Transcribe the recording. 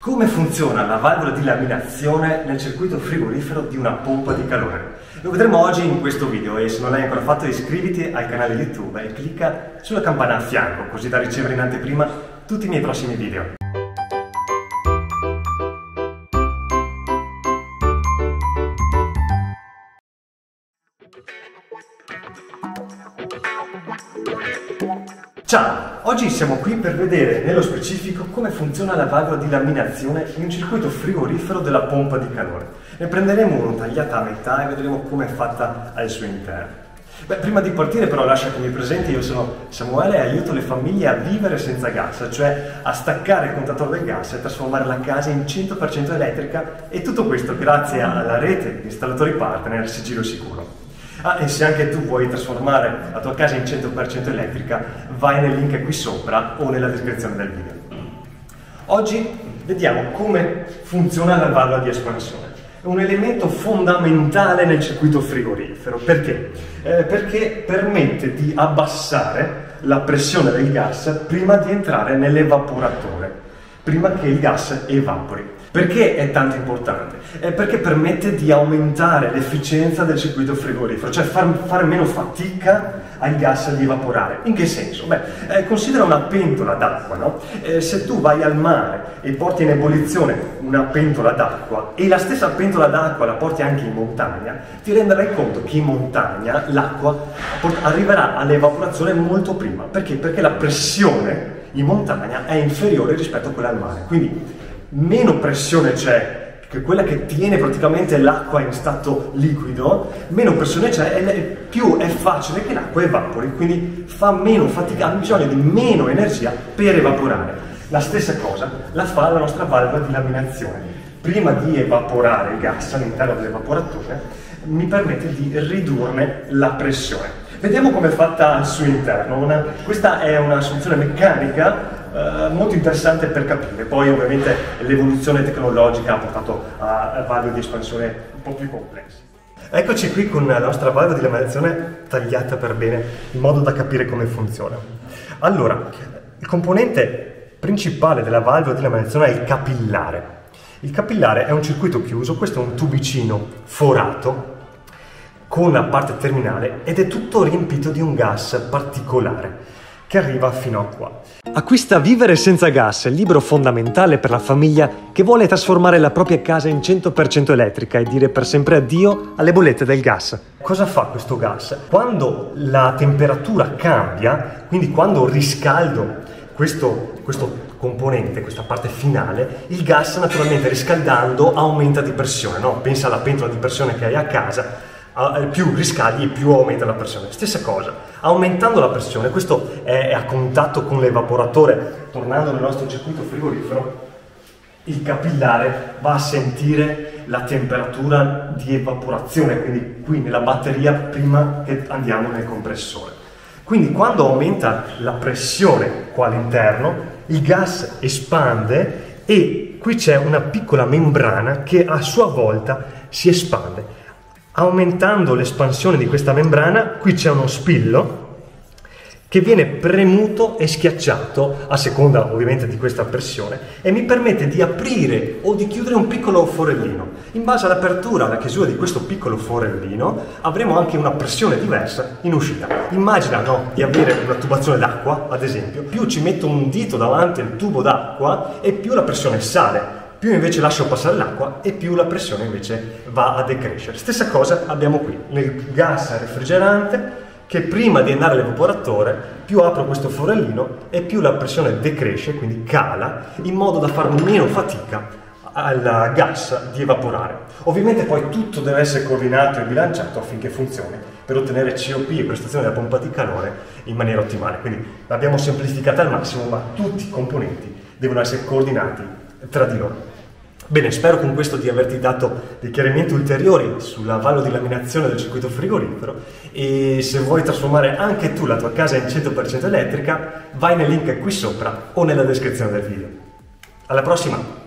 Come funziona la valvola di laminazione nel circuito frigorifero di una pompa di calore? Lo vedremo oggi in questo video e se non l'hai ancora fatto iscriviti al canale YouTube e clicca sulla campana a fianco così da ricevere in anteprima tutti i miei prossimi video. Ciao, oggi siamo qui per vedere nello specifico come funziona la valvola di laminazione in un circuito frigorifero della pompa di calore. Ne prenderemo uno tagliata a metà e vedremo come è fatta al suo interno. Beh, prima di partire però lascia che mi presenti, io sono Samuele e aiuto le famiglie a vivere senza gas, cioè a staccare il contatore del gas e trasformare la casa in 100% elettrica e tutto questo grazie alla rete di installatori partner Sigillo Sicuro. Ah, e se anche tu vuoi trasformare la tua casa in 100% elettrica, vai nel link qui sopra o nella descrizione del video. Oggi vediamo come funziona la valvola di espansione. È un elemento fondamentale nel circuito frigorifero. Perché? Eh, perché permette di abbassare la pressione del gas prima di entrare nell'evaporatore, prima che il gas evapori. Perché è tanto importante? È perché permette di aumentare l'efficienza del circuito frigorifero, cioè far, fare meno fatica al gas di evaporare. In che senso? Beh, eh, considera una pentola d'acqua, no? Eh, se tu vai al mare e porti in ebollizione una pentola d'acqua e la stessa pentola d'acqua la porti anche in montagna, ti renderai conto che in montagna l'acqua arriverà all'evaporazione molto prima. Perché? Perché la pressione in montagna è inferiore rispetto a quella al mare. Quindi meno pressione c'è, che quella che tiene praticamente l'acqua in stato liquido, meno pressione c'è e più è facile che l'acqua evapori, quindi fa meno fatica, ha bisogno di meno energia per evaporare. La stessa cosa la fa la nostra valvola di laminazione. Prima di evaporare il gas all'interno dell'evaporatore, mi permette di ridurne la pressione. Vediamo come è fatta al suo interno. Una, questa è una soluzione meccanica eh, molto interessante per capire. Poi ovviamente l'evoluzione tecnologica ha portato a valve di espansione un po' più complesse. Eccoci qui con la nostra valva di laminazione tagliata per bene, in modo da capire come funziona. Allora, il componente principale della valvola di laminazione è il capillare. Il capillare è un circuito chiuso, questo è un tubicino forato con la parte terminale ed è tutto riempito di un gas particolare che arriva fino a qua. Acquista Vivere senza gas, il libro fondamentale per la famiglia che vuole trasformare la propria casa in 100% elettrica e dire per sempre addio alle bollette del gas. Cosa fa questo gas? Quando la temperatura cambia, quindi quando riscaldo questo, questo componente, questa parte finale, il gas naturalmente riscaldando aumenta di pressione, no? Pensa alla pentola di pressione che hai a casa, più riscaldi e più aumenta la pressione. Stessa cosa, aumentando la pressione, questo è a contatto con l'evaporatore, tornando nel nostro circuito frigorifero, il capillare va a sentire la temperatura di evaporazione, quindi qui nella batteria prima che andiamo nel compressore. Quindi quando aumenta la pressione qua all'interno, il gas espande e qui c'è una piccola membrana che a sua volta si espande aumentando l'espansione di questa membrana, qui c'è uno spillo che viene premuto e schiacciato a seconda ovviamente di questa pressione e mi permette di aprire o di chiudere un piccolo forellino. In base all'apertura, alla chiusura di questo piccolo forellino avremo anche una pressione diversa in uscita. Immagina no, di avere una tubazione d'acqua, ad esempio, più ci metto un dito davanti al tubo d'acqua e più la pressione sale più invece lascio passare l'acqua e più la pressione invece va a decrescere. Stessa cosa abbiamo qui, nel gas refrigerante che prima di andare all'evaporatore più apro questo forellino e più la pressione decresce, quindi cala, in modo da far meno fatica al gas di evaporare. Ovviamente poi tutto deve essere coordinato e bilanciato affinché funzioni per ottenere COP e prestazione della pompa di calore in maniera ottimale. Quindi l'abbiamo semplificata al massimo, ma tutti i componenti devono essere coordinati tra di loro. Bene, spero con questo di averti dato dei chiarimenti ulteriori sulla vallo di laminazione del circuito frigorifero e se vuoi trasformare anche tu la tua casa in 100% elettrica vai nel link qui sopra o nella descrizione del video. Alla prossima!